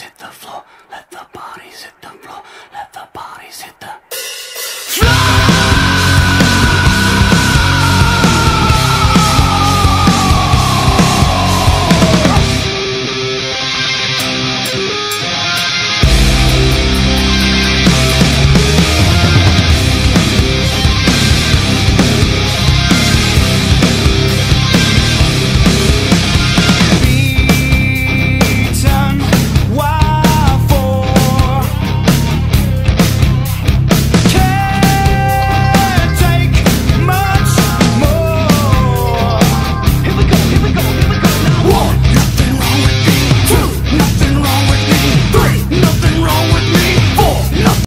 Hit the floor, let the